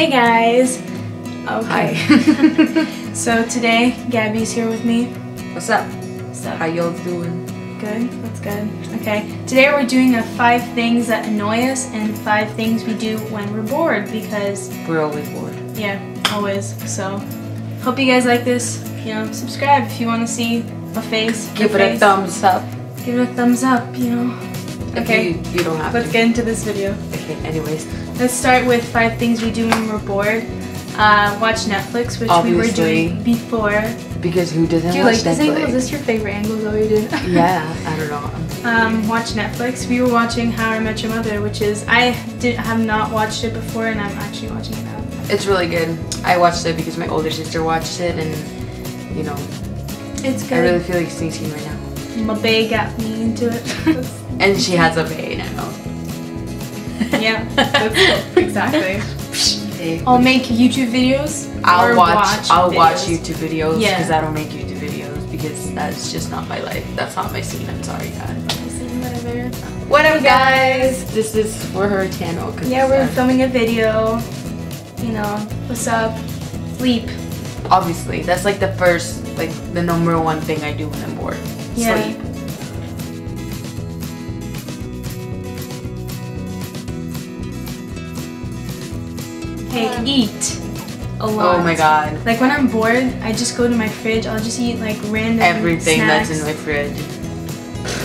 Hey guys! Hi. Okay. so today, Gabby's here with me. What's up? So How y'all doing? good. That's good. Okay. Today we're doing a five things that annoy us and five things we do when we're bored because We're always bored. yeah, always. So hope you guys like this. You know, subscribe if you want to see a face. Give it a thumbs up. Give it a thumbs up. You know. Okay. You, you don't have to. Let's to. get into this video. Okay, anyways. Let's start with five things we do when we're bored. Uh, watch Netflix, which we were doing before. Because who doesn't Do you watch like this Netflix? angle? Is this your favorite angle that we did? yeah, I don't know. um, watch Netflix. We were watching How I Met Your Mother, which is I did have not watched it before, and I'm actually watching it now. It's really good. I watched it because my older sister watched it, and you know, It's good. I really feel like sneezing right now. My bae got me into it. And she has a vein, I know. yeah, that's exactly. I'll make YouTube videos. I'll or watch, I'll watch. YouTube videos Yeah. because I don't make YouTube videos because that's just not my life. That's not my scene. I'm sorry, guys. Whatever. Whatever, guys. This is for her channel. 'cause, Yeah, we're filming a video. You know, what's up? Sleep. obviously that's like the first, like the number one thing I do when I'm bored. Yeah. Sleep. Hey, eat a oh lot. Oh my god. Like when I'm bored, I just go to my fridge. I'll just eat like random Everything snacks. that's in my fridge.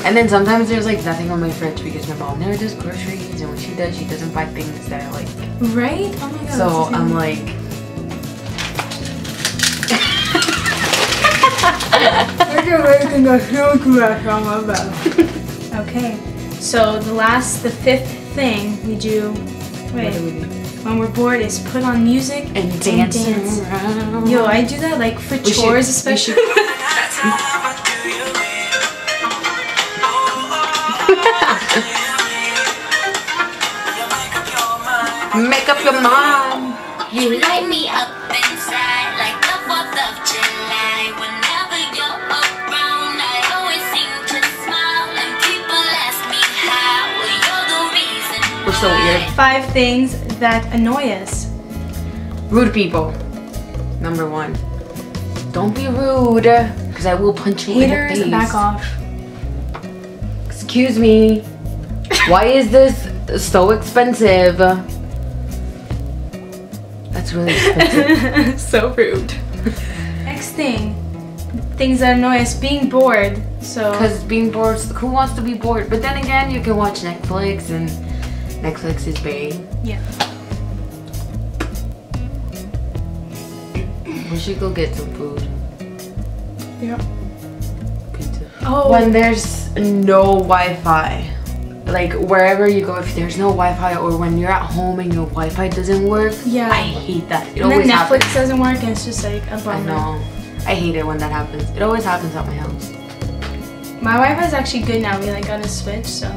And then sometimes there's like nothing on my fridge because my mom never does groceries, and when she does, she doesn't buy things that I like. Right? Oh my god. So that's the I'm thing. like, Okay. So the last, the fifth thing we do, wait, what do we do? When we're bored is put on music And dance dance. around. Yo, I do that like for We chores we especially. Make up your mind. You light me up inside like the 4th of July. Whenever you're around, I always seem to smile. And people ask me how. Well, you're the reason. We're so weird. Five things that annoy us. Rude people. Number one. Don't be rude, because I will punch you in the Haters, face. back off. Excuse me. Why is this so expensive? That's really expensive. so rude. Next thing, things that annoy us, being bored. So Because being bored, who wants to be bored? But then again, you can watch Netflix, and Netflix is big. yeah, We should go get some food. yeah. Pizza. Oh, When there's no Wi-Fi, like wherever you go, if there's no Wi-Fi, or when you're at home and your Wi-Fi doesn't work, Yeah. I hate that. It and then Netflix happens. doesn't work, and it's just like a bummer. I know. I hate it when that happens. It always happens at my house. My Wi-Fi is actually good now. We like got a switch, so.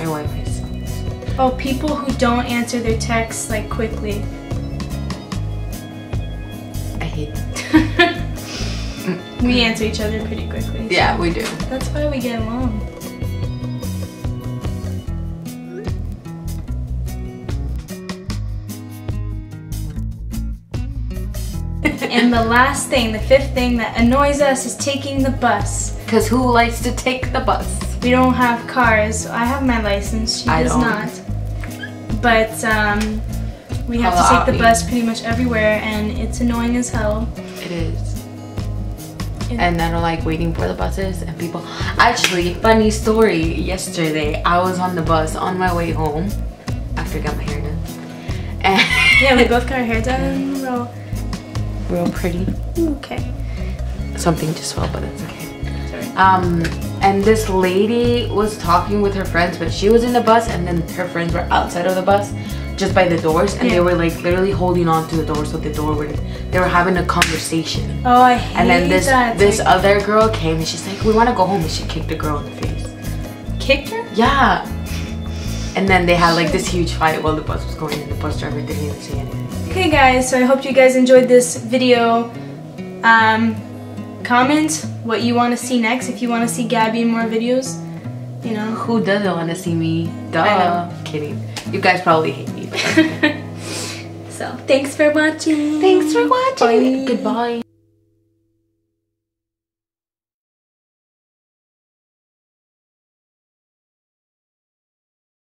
My Wi-Fi sucks. Oh, people who don't answer their texts like quickly. I hate we answer each other pretty quickly. so Yeah, we do. That's why we get along. and the last thing, the fifth thing that annoys us is taking the bus. Cause who likes to take the bus? We don't have cars. I have my license. She I does don't. not. But um, we have Hello, to take the bus pretty much everywhere, and it's annoying as hell. It is. It- And I don't like waiting for the buses and people. Actually, funny story. Yesterday, I was on the bus on my way home after I got my hair done. And Yeah, we both got our hair done. We're real pretty. okay. Something just fell, but it's okay. Um, and this lady was talking with her friends, but she was in the bus, and then her friends were outside of the bus, just by the doors, and Yeah. they were like literally holding on to the door so the door would. They were having a conversation, Oh, I hate and then this that. This like, other girl came, and she's like, "We want to go home," and she kicked the girl in the face. kicked her. Yeah. And then they had like this huge fight while the bus was going, and the bus driver didn't even say anything. Okay, guys. So I hope you guys enjoyed this video. Um, comment what you want to see next. If you want to see Gabby in more videos, you know. Who doesn't want to see me? Duh. I know. Kidding. You guys probably hate me. But that's okay. So So thanks for watching. Thanks for watching. Bye. Goodbye.